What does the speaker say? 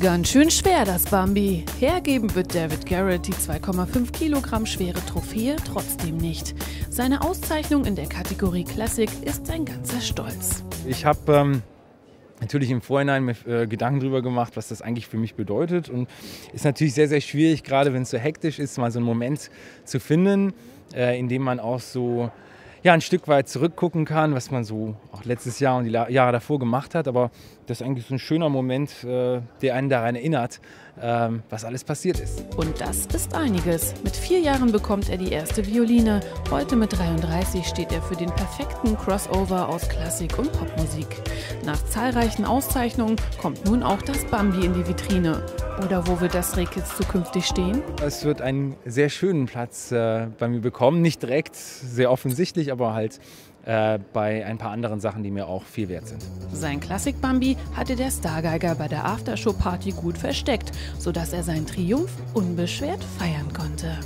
Ganz schön schwer, das Bambi. Hergeben wird David Garrett die 2,5 Kilogramm schwere Trophäe trotzdem nicht. Seine Auszeichnung in der Kategorie Classic ist sein ganzer Stolz. Ich habe ähm, natürlich im Vorhinein mir äh, Gedanken darüber gemacht, was das eigentlich für mich bedeutet. Und ist natürlich sehr, sehr schwierig, gerade wenn es so hektisch ist, mal so einen Moment zu finden, äh, in dem man auch so ja, ein Stück weit zurückgucken kann, was man so auch letztes Jahr und die Jahre davor gemacht hat. Aber das ist eigentlich so ein schöner Moment, äh, der einen daran erinnert, ähm, was alles passiert ist. Und das ist einiges. Mit vier Jahren bekommt er die erste Violine. Heute mit 33 steht er für den perfekten Crossover aus Klassik und Popmusik. Nach zahlreichen Auszeichnungen kommt nun auch das Bambi in die Vitrine. Oder wo wird das Rehkitz zukünftig stehen? Es wird einen sehr schönen Platz äh, bei mir bekommen. Nicht direkt, sehr offensichtlich, aber halt äh, bei ein paar anderen Sachen, die mir auch viel wert sind. Sein Klassik-Bambi hatte der Stargeiger bei der Aftershow-Party gut versteckt, sodass er seinen Triumph unbeschwert feiern konnte.